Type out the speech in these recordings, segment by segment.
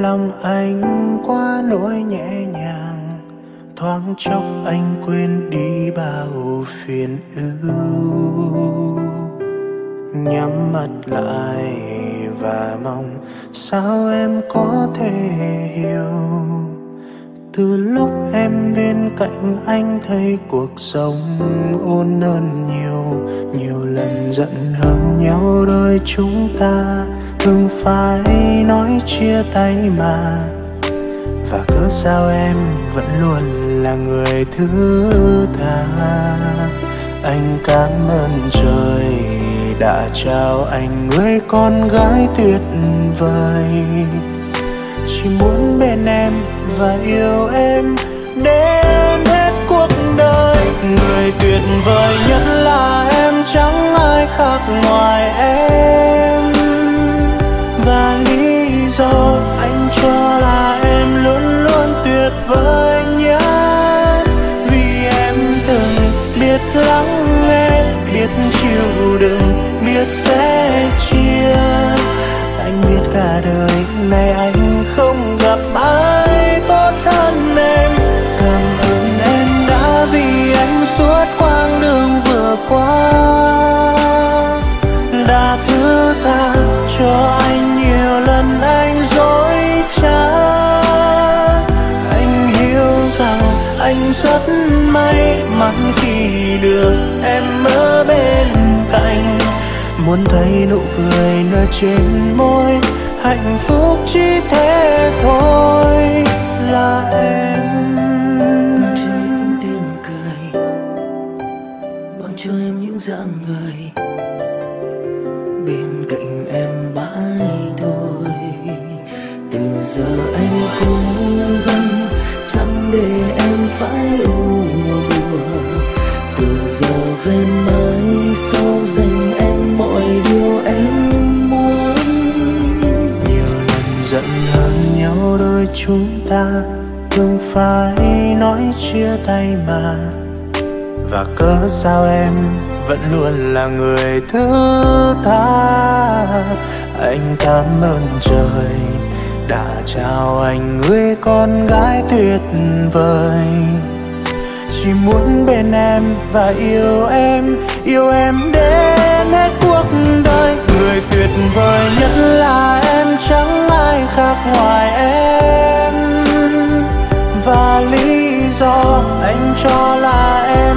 lòng anh quá nỗi nhẹ nhàng, thoáng chốc anh quên đi bao phiền ưu. Nhắm mắt lại và mong sao em có thể hiểu. Từ lúc em bên cạnh anh thấy cuộc sống ôn ơn nhiều nhiều lần giận hờn nhau đôi chúng ta thường phải nói chia tay mà. Và cớ sao em vẫn luôn là người thứ tha? Anh cảm ơn trời đã trao anh người con gái tuyệt vời. Chỉ muốn bên em và yêu em đến hết cuộc đời. Người tuyệt vời nhất là em, chẳng ai khác ngoài vỡ nhau nhất vì em từng biết lắng nghe, biết chịu đựng, biết sẽ chia. Anh biết cả đời này anh rất may mắn khi được em ở bên cạnh. Muốn thấy nụ cười nở trên môi, hạnh phúc chỉ thế thôi, là em. Mang cho em những tiếng cười mang cho em những dạng người. Bên cạnh em mãi thôi, từ giờ anh cố gắng chẳng để phải u buồn từ giờ về mai sau dành em mọi điều em muốn. Nhiều lần giận hơn nhau đôi chúng ta, từng phải nói chia tay mà. Và cớ sao em vẫn luôn là người thứ tha? Anh cảm ơn trời đã chào anh người con gái tuyệt vời. Chỉ muốn bên em và yêu em yêu em đến hết cuộc đời. Người tuyệt vời nhất là em, chẳng ai khác ngoài em. Và lý do anh cho là em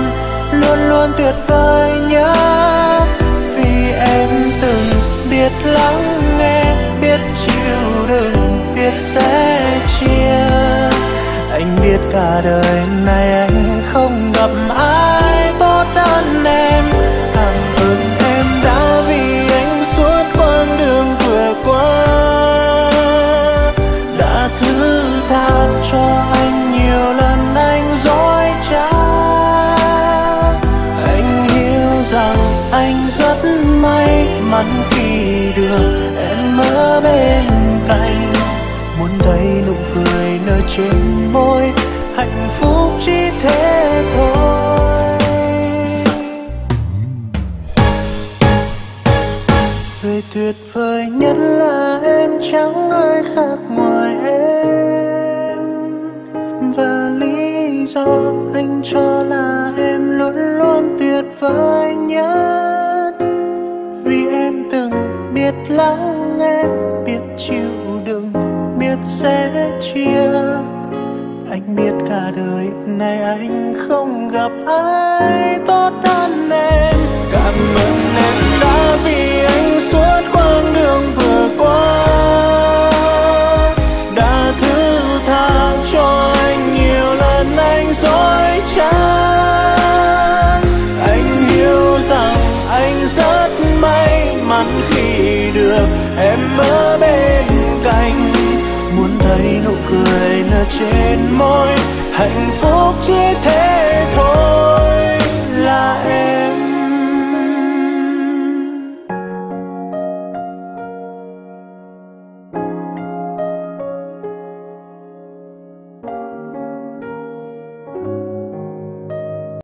luôn luôn tuyệt vời nhất vì em từng biết lắng nghe, biết chịu đựng biết sẽ chia. Anh biết cả đời này anh không gặp ai tốt hơn em. Cảm ơn em đã vì anh suốt quãng đường vừa qua. Đã thứ tha cho anh nhiều lần anh dối trá. Anh hiểu rằng anh rất may mắn khi được em ở bên cạnh trên môi hạnh phúc chỉ thế thôi. Người tuyệt vời nhất là em, chẳng ai khác ngoài em. Và lý do anh cho là em luôn luôn tuyệt vời nhất. Vì em từng biết lắng nghe, biết chịu đựng, biết sẽ chia anh biết cả đời này anh không gặp ai tốt hơn em. Cảm ơn em đã nụ cười nở trên môi hạnh phúc chỉ thế thôi là em.